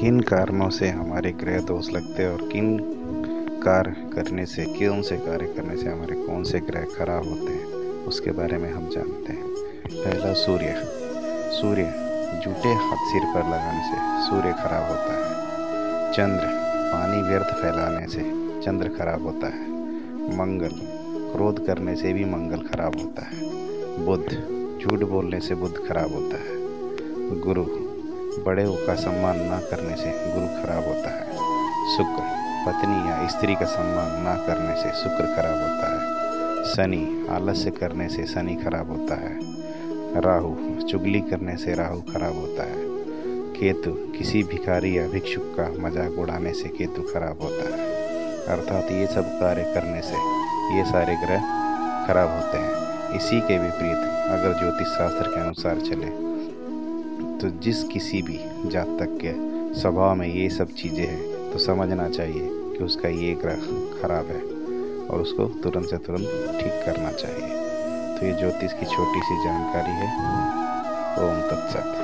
किन कारणों से हमारे ग्रह दोष लगते हैं और किन कार्य करने से, कौन से कार्य करने से हमारे कौन से ग्रह खराब होते हैं, उसके बारे में हम जानते हैं। पहला, सूर्य। सूर्य जूटे हाथ सिर पर लगाने से सूर्य खराब होता है। चंद्र पानी व्यर्थ फैलाने से चंद्र खराब होता है। मंगल क्रोध करने से भी मंगल खराब होता है। बुद्ध झूठ बोलने से बुद्ध खराब होता है। गुरु बड़े का सम्मान ना करने से गुरु खराब होता है। शुक्र, पत्नी या स्त्री का सम्मान ना करने से शुक्र खराब होता है। शनि, आलस्य करने से शनि खराब होता है। राहु, चुगली करने से राहु खराब होता है। केतु, किसी भिखारी या भिक्षुक का मज़ाक उड़ाने से केतु खराब होता है। अर्थात ये सब कार्य करने से ये सारे ग्रह खराब होते हैं। इसी के विपरीत, अगर ज्योतिष शास्त्र के अनुसार चले तो जिस किसी भी जातक के स्वभाव में ये सब चीज़ें हैं तो समझना चाहिए कि उसका ये ग्रह खराब है और उसको तुरंत से तुरंत ठीक करना चाहिए। तो ये ज्योतिष की छोटी सी जानकारी है। ओम तत्सत।